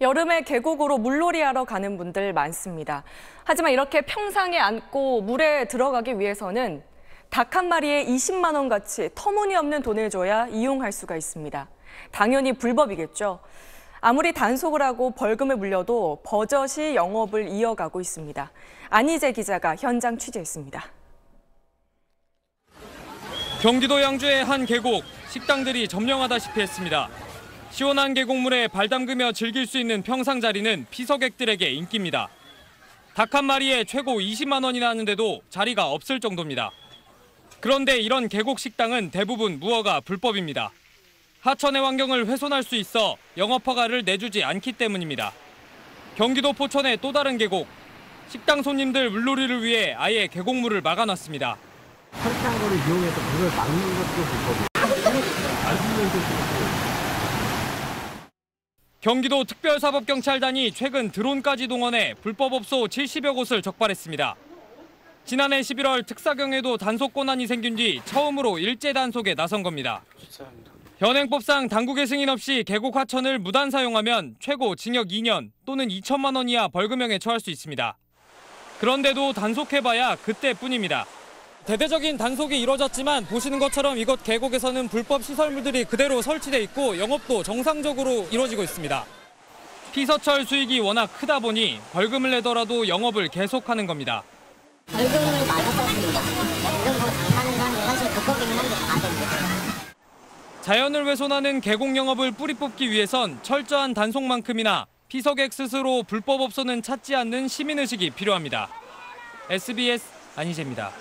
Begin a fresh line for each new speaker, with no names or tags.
여름에 계곡으로 물놀이하러 가는 분들 많습니다. 하지만 이렇게 평상에 앉고 물에 들어가기 위해서는 닭 한 마리에 20만 원 가치 터무니없는 돈을 줘야 이용할 수가 있습니다. 당연히 불법이겠죠. 아무리 단속을 하고 벌금을 물려도 버젓이 영업을 이어가고 있습니다. 안희재 기자가 현장 취재했습니다.
경기도 양주의 한 계곡, 식당들이 점령하다시피 했습니다. 시원한 계곡물에 발 담그며 즐길 수 있는 평상 자리는 피서객들에게 인기입니다. 닭 한 마리에 최고 20만 원이나 하는데도 자리가 없을 정도입니다. 그런데 이런 계곡 식당은 대부분 무허가 불법입니다. 하천의 환경을 훼손할 수 있어 영업 허가를 내주지 않기 때문입니다. 경기도 포천의 또 다른 계곡, 식당 손님들 물놀이를 위해 아예 계곡물을 막아놨습니다.
설치한 거를 이용해서 물을 막는 것도 불법이에요.
경기도 특별사법경찰단이 최근 드론까지 동원해 불법 업소 70여 곳을 적발했습니다. 지난해 11월 특사경에도 단속 권한이 생긴 뒤 처음으로 일제 단속에 나선 겁니다. 현행법상 당국의 승인 없이 계곡 하천을 무단 사용하면 최고 징역 2년 또는 2천만 원 이하 벌금형에 처할 수 있습니다. 그런데도 단속해봐야 그때뿐입니다. 대대적인 단속이 이뤄졌지만 보시는 것처럼 이곳 계곡에서는 불법 시설물들이 그대로 설치돼 있고 영업도 정상적으로 이루어지고 있습니다. 피서철 수익이 워낙 크다 보니 벌금을 내더라도 영업을 계속하는 겁니다.
벌금을 맞았었습니다. 이런 거 하는 건 사실 불법이긴 한데 안 됩니다.
자연을 훼손하는 계곡 영업을 뿌리 뽑기 위해선 철저한 단속만큼이나 피서객 스스로 불법 업소는 찾지 않는 시민의식이 필요합니다. SBS 안희재입니다.